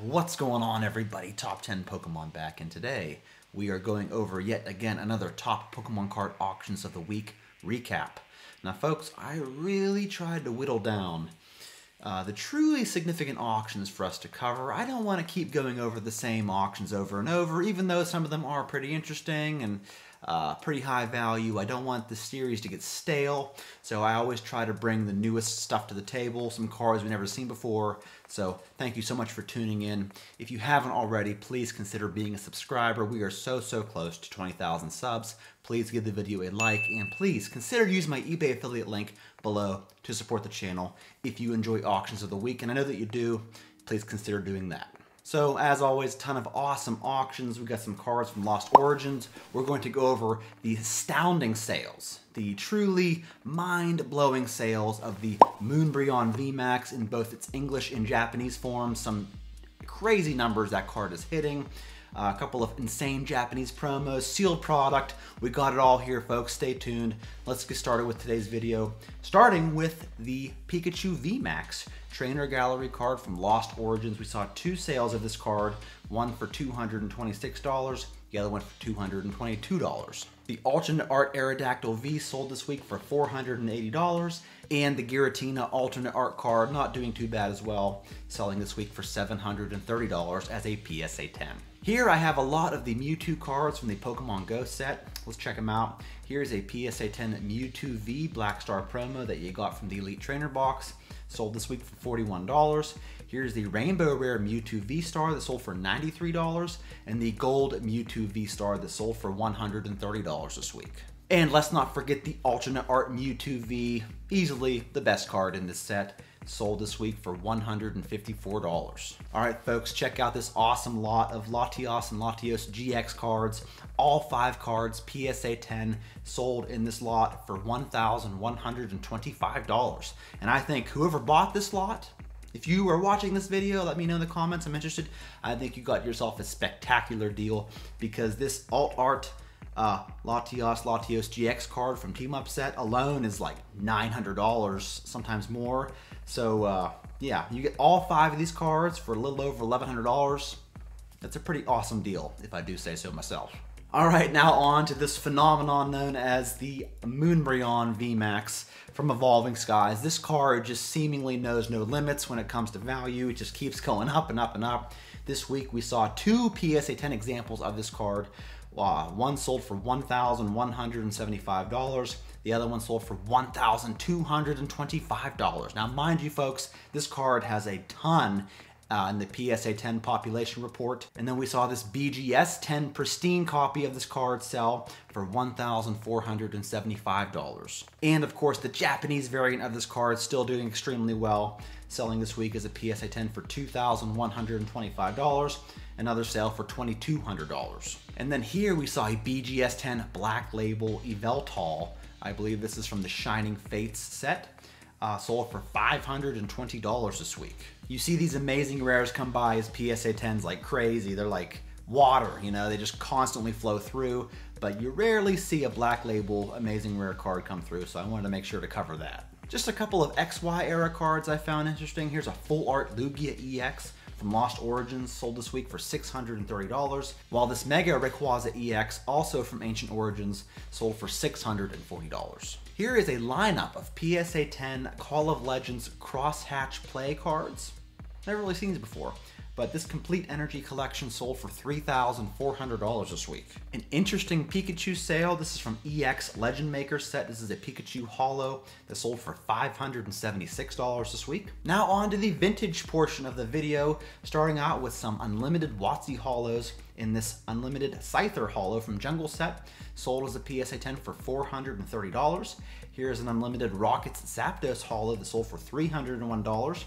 What's going on, everybody? Top 10 Pokemon back, and today we are going over yet again another top Pokemon card auctions of the week recap. Now, folks, I really tried to whittle down uh, the truly significant auctions for us to cover. I don't want to keep going over the same auctions over and over, even though some of them are pretty interesting and uh, pretty high value. I don't want the series to get stale, so I always try to bring the newest stuff to the table, some cards we've never seen before. So thank you so much for tuning in. If you haven't already, please consider being a subscriber. We are so, so close to 20,000 subs. Please give the video a like, and please consider using my eBay affiliate link below to support the channel. If you enjoy auctions of the week, and I know that you do, please consider doing that. So as always, ton of awesome auctions. We got some cards from Lost Origins. We're going to go over the astounding sales, the truly mind-blowing sales of the Moonbreon VMAX in both its English and Japanese forms. Some crazy numbers that card is hitting. A couple of insane Japanese promos, sealed product. We got it all here, folks. Stay tuned. Let's get started with today's video. Starting with the Pikachu VMAX trainer gallery card from Lost Origins. We saw two sales of this card, one for $226, the other one for $222. The alternate art Aerodactyl V sold this week for $480, and the Giratina alternate art card not doing too bad as well, selling this week for $730 as a PSA 10. Here I have a lot of the Mewtwo cards from the Pokemon Go set. Let's check them out. Here's a PSA 10 Mewtwo V Black Star promo that you got from the Elite Trainer box. Sold this week for $41. Here's the Rainbow Rare Mewtwo V-Star that sold for $93, and the Gold Mewtwo V-Star that sold for $130 this week. And let's not forget the alternate art Mewtwo V, easily the best card in this set sold this week for $154. All right, folks, check out this awesome lot of Latias and Latios GX cards. All five cards, PSA 10, sold in this lot for $1,125. And I think whoever bought this lot, if you are watching this video, let me know in the comments. I'm interested. I think you got yourself a spectacular deal because this alt art uh, Latias Latios GX card from Team Up Set alone is like $900, sometimes more. So uh, yeah, you get all five of these cards for a little over $1,100. That's a pretty awesome deal, if I do say so myself. All right, now on to this phenomenon known as the Moonbreon VMAX from Evolving Skies. This card just seemingly knows no limits when it comes to value. It just keeps going up and up and up. This week we saw two PSA 10 examples of this card. Uh, one sold for $1,175. The other one sold for $1,225. Now, mind you, folks, this card has a ton uh, in the PSA 10 population report. And then we saw this BGS 10 pristine copy of this card sell for $1,475. And of course, the Japanese variant of this card still doing extremely well, selling this week as a PSA 10 for $2,125 another sale for $2,200. And then here we saw a BGS 10 Black Label Yveltal. I believe this is from the Shining Fates set uh, sold for $520 this week. You see these amazing rares come by as PSA 10s like crazy. They're like water, you know, they just constantly flow through, but you rarely see a black label amazing rare card come through, so I wanted to make sure to cover that. Just a couple of XY era cards I found interesting. Here's a full art Lugia EX from Lost Origins sold this week for $630, while this Mega Rayquaza EX, also from Ancient Origins, sold for $640. Here is a lineup of PSA 10 Call of Legends crosshatch play cards. Never really seen these before but this complete energy collection sold for $3,400 this week. An interesting Pikachu sale. This is from EX Legend Maker set. This is a Pikachu Holo that sold for $576 this week. Now on to the vintage portion of the video, starting out with some unlimited WotC Holos in this unlimited Scyther Holo from Jungle Set, sold as a PSA 10 for $430. Here's an unlimited Rockets Zapdos Holo that sold for $301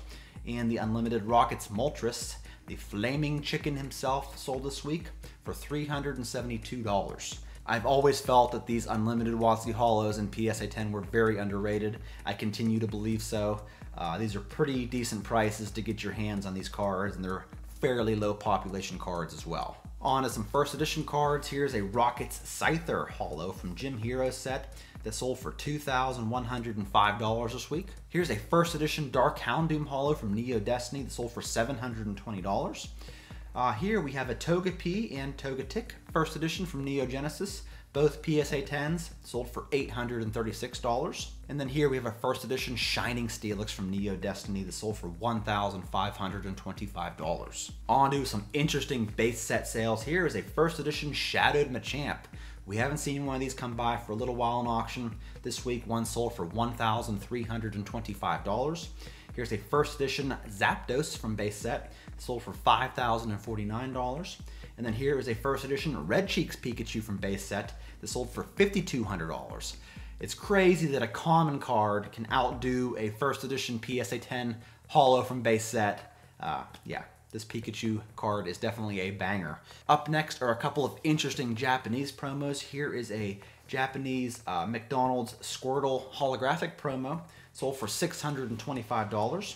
and the unlimited Rockets Moltres the Flaming Chicken himself sold this week for $372. I've always felt that these unlimited WotC Holos and PSA 10 were very underrated. I continue to believe so. Uh, these are pretty decent prices to get your hands on these cards, and they're fairly low population cards as well. On to some first edition cards. Here's a Rockets Scyther Holo from Gym Hero set. That sold for $2,105 this week. Here's a first edition Dark Houndoom Holo from Neo Destiny that sold for $720. Uh, here we have a Togepi and Togetic first edition from Neo Genesis both PSA 10s sold for $836. And then here we have a first edition Shining Steelix from Neo Destiny that sold for $1,525. On to some interesting base set sales. Here is a first edition Shadowed Machamp. We haven't seen one of these come by for a little while in auction. This week, one sold for $1,325. Here's a first edition Zapdos from base set, sold for $5,049. And then here is a first edition Red Cheeks Pikachu from base set that sold for $5,200. It's crazy that a common card can outdo a first edition PSA 10 holo from base set. Uh, yeah, this Pikachu card is definitely a banger. Up next are a couple of interesting Japanese promos. Here is a Japanese uh, McDonald's Squirtle holographic promo, sold for $625.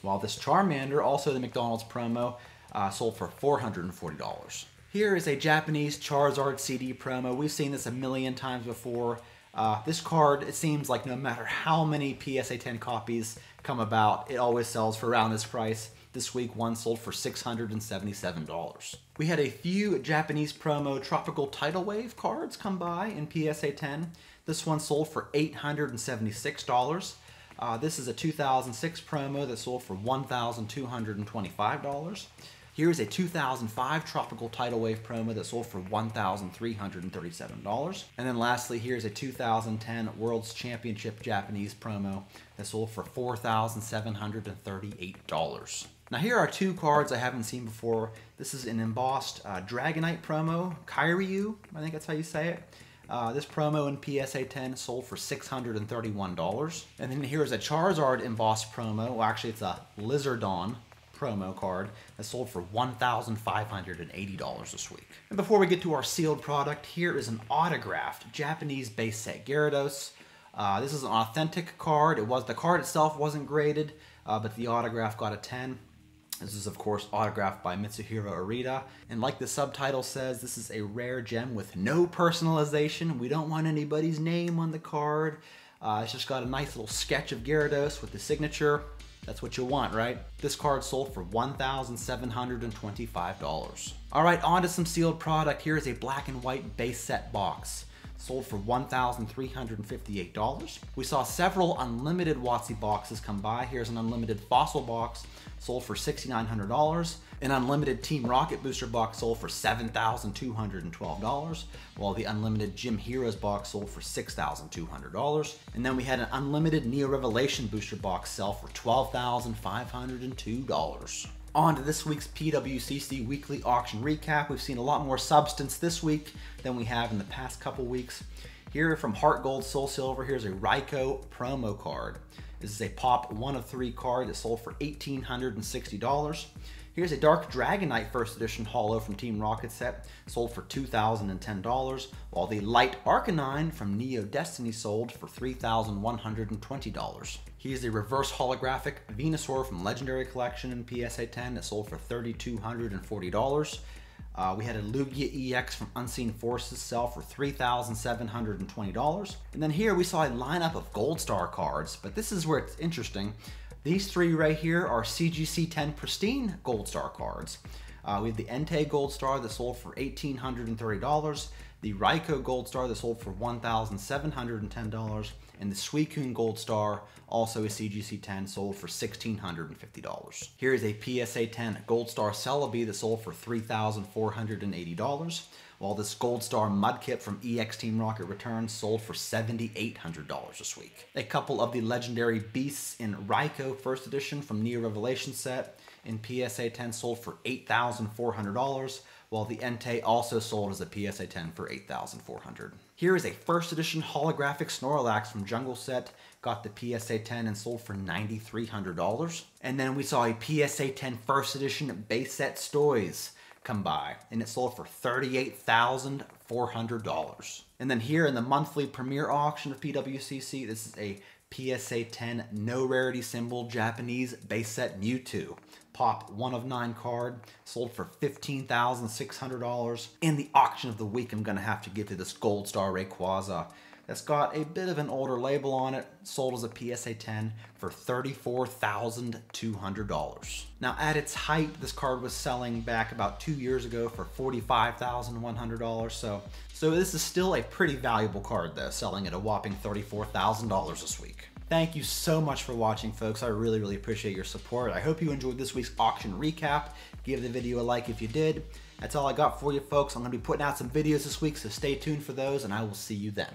While this Charmander, also the McDonald's promo, uh, sold for $440. Here is a Japanese Charizard CD promo. We've seen this a million times before. Uh, this card, it seems like no matter how many PSA 10 copies come about, it always sells for around this price. This week, one sold for $677. We had a few Japanese promo Tropical Tidal Wave cards come by in PSA 10. This one sold for $876. Uh, this is a 2006 promo that sold for $1,225. Here's a 2005 Tropical Tidal Wave promo that sold for $1,337. And then lastly, here's a 2010 World's Championship Japanese promo that sold for $4,738. Now here are two cards I haven't seen before. This is an embossed uh, Dragonite promo, Kairyu, I think that's how you say it. Uh, this promo in PSA 10 sold for $631. And then here's a Charizard embossed promo. Well, actually, it's a Lizardon promo card that sold for $1,580 this week. And before we get to our sealed product, here is an autographed Japanese base set Gyarados. Uh, this is an authentic card. It was The card itself wasn't graded, uh, but the autograph got a 10. This is, of course, autographed by Mitsuhiro Arita. And like the subtitle says, this is a rare gem with no personalization. We don't want anybody's name on the card. Uh, it's just got a nice little sketch of Gyarados with the signature. That's what you want, right? This card sold for $1,725. All right, on to some sealed product. Here is a black and white base set box. Sold for $1,358. We saw several unlimited WotC boxes come by. Here's an unlimited fossil box sold for $6,900. An unlimited Team Rocket booster box sold for $7,212, while the unlimited Gym Heroes box sold for $6,200. And then we had an unlimited Neo Revelation booster box sell for $12,502. On to this week's PWCC weekly auction recap. We've seen a lot more substance this week than we have in the past couple weeks. Here from Heart Gold Soul Silver, here's a Raikou promo card. This is a pop one of three card that sold for $1,860. Here's a Dark Dragonite First Edition Holo from Team Rocket set, sold for $2,010, while the Light Arcanine from Neo Destiny sold for $3,120. Here's a reverse holographic Venusaur from Legendary Collection in PSA 10 that sold for $3,240. Uh, we had a Lugia EX from Unseen Forces sell for $3,720. And then here we saw a lineup of Gold Star cards, but this is where it's interesting. These three right here are CGC 10 Pristine Gold Star cards. Uh, we have the Entei Gold Star that sold for $1,830, the Raikou Gold Star that sold for $1,710, and the Suicune Gold Star, also a CGC 10, sold for $1,650. Here is a PSA 10 Gold Star Celebi that sold for $3,480, while this Gold Star Mudkip from EX Team Rocket Returns sold for $7,800 this week. A couple of the legendary Beasts in Raikou First Edition from Neo Revelation set in PSA 10 sold for $8,400, while the Entei also sold as a PSA 10 for $8,400. Here is a first edition holographic Snorlax from Jungle Set, got the PSA 10 and sold for $9,300. And then we saw a PSA 10 first edition base set Stoys come by, and it sold for $38,400. And then here in the monthly premiere auction of PWCC, this is a PSA 10 no rarity symbol Japanese base set Mewtwo. Pop one of nine card, sold for $15,600. In the auction of the week, I'm going to have to give to this Gold Star Rayquaza. That's got a bit of an older label on it, sold as a PSA 10 for $34,200. Now at its height, this card was selling back about two years ago for $45,100. So, so this is still a pretty valuable card though, selling at a whopping $34,000 this week. Thank you so much for watching, folks. I really, really appreciate your support. I hope you enjoyed this week's auction recap. Give the video a like if you did. That's all I got for you, folks. I'm going to be putting out some videos this week, so stay tuned for those, and I will see you then.